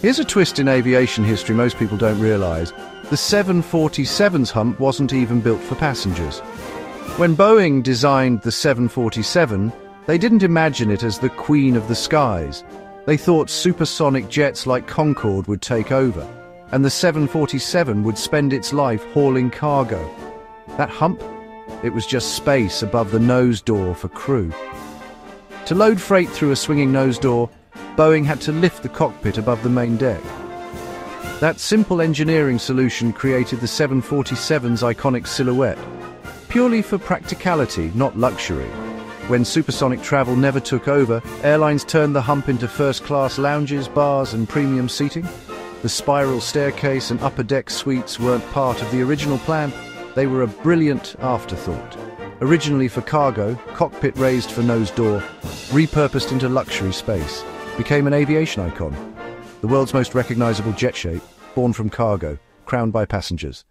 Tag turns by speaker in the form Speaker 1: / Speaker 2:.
Speaker 1: Here's a twist in aviation history most people don't realise. The 747's hump wasn't even built for passengers. When Boeing designed the 747, they didn't imagine it as the queen of the skies. They thought supersonic jets like Concorde would take over, and the 747 would spend its life hauling cargo. That hump? It was just space above the nose door for crew. To load freight through a swinging nose door, Boeing had to lift the cockpit above the main deck. That simple engineering solution created the 747's iconic silhouette, purely for practicality, not luxury. When supersonic travel never took over, airlines turned the hump into first-class lounges, bars and premium seating. The spiral staircase and upper deck suites weren't part of the original plan, they were a brilliant afterthought. Originally for cargo, cockpit raised for nose door, repurposed into luxury space became an aviation icon. The world's most recognizable jet shape, born from cargo, crowned by passengers.